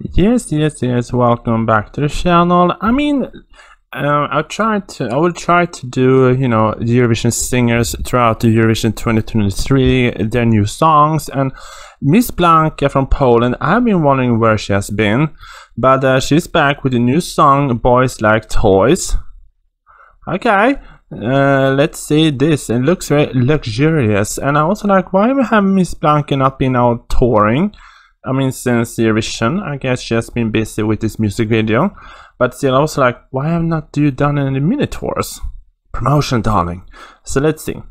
Yes, yes, yes. Welcome back to the channel. I mean, uh, I'll try to. I will try to do, you know, Eurovision singers throughout the Eurovision 2023, their new songs, and Miss Blanka from Poland. I've been wondering where she has been, but uh, she's back with a new song, "Boys Like Toys." Okay, uh, let's see this. It looks very luxurious, and I also like why have Miss Blanka not been out touring? I mean, since Eurovision, I guess she has been busy with this music video. But still, I was like, why have not you done any mini tours? Promotion, darling. So let's see.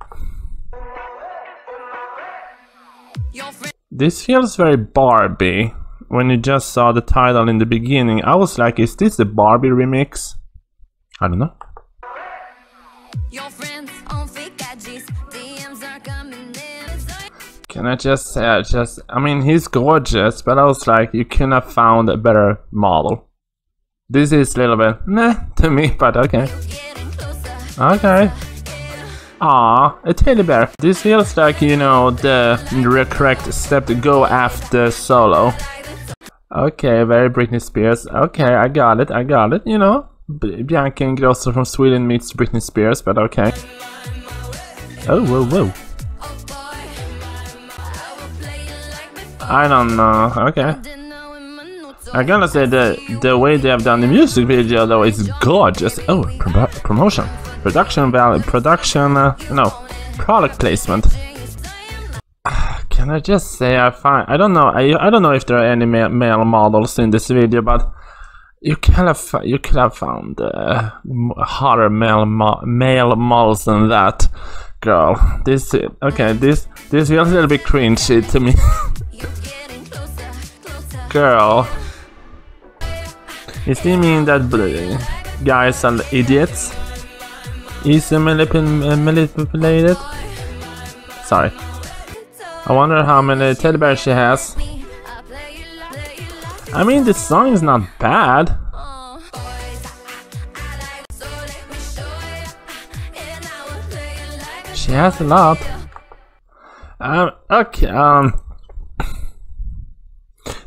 This feels very Barbie. When you just saw the title in the beginning, I was like, is this a Barbie remix? I don't know. Can I just say, I just, I mean, he's gorgeous, but I was like, you couldn't have found a better model. This is a little bit meh to me, but okay. Okay. Ah, a teddy bear. This feels like, you know, the, the correct step to go after solo. Okay, very Britney Spears. Okay, I got it, I got it, you know. Bianca Ingrosso from Sweden meets Britney Spears, but okay. Oh, whoa, whoa. I don't know. Okay. I gotta say that the way they have done the music video though is gorgeous. Oh, pro promotion, production value, production. Uh, no, product placement. Can I just say I find I don't know I I don't know if there are any ma male models in this video, but you could have you could have found uh, hotter male mo male models than that, girl. This okay. This this feels a little bit cringy to me. girl. Is he mean that blue guys are idiots? Is he manipulated? Sorry. I wonder how many teddy bears she has. I mean, this song is not bad. She has a lot. Um, okay, um,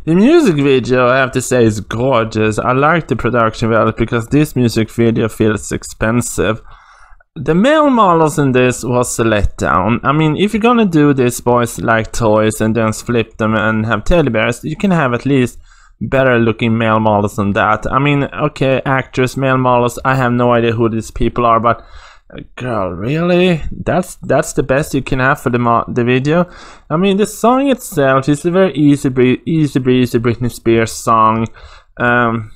the music video, I have to say, is gorgeous. I like the production value because this music video feels expensive. The male models in this was a letdown. I mean, if you're gonna do this boys like toys and then flip them and have teddy bears, you can have at least better looking male models than that. I mean, okay, actors, male models, I have no idea who these people are, but Girl, really? That's that's the best you can have for the the video. I mean, the song itself is a very easy, easy breezy Britney Spears song. Um,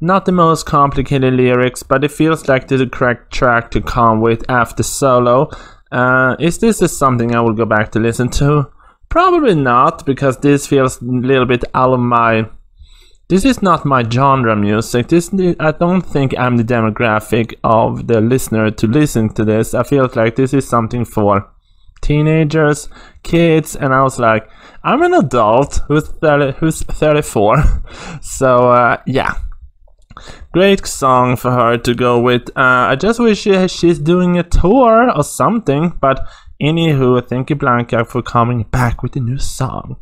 not the most complicated lyrics, but it feels like the correct track to come with after solo. Uh, is this is something I will go back to listen to? Probably not, because this feels a little bit out of my this is not my genre music. This I don't think I'm the demographic of the listener to listen to this. I feel like this is something for teenagers, kids, and I was like, I'm an adult who's 30, who's 34. so uh, yeah, great song for her to go with. Uh, I just wish she, she's doing a tour or something. But anywho, thank you Blanka for coming back with a new song.